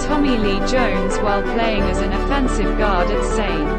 Tommy Lee Jones while playing as an offensive guard at St.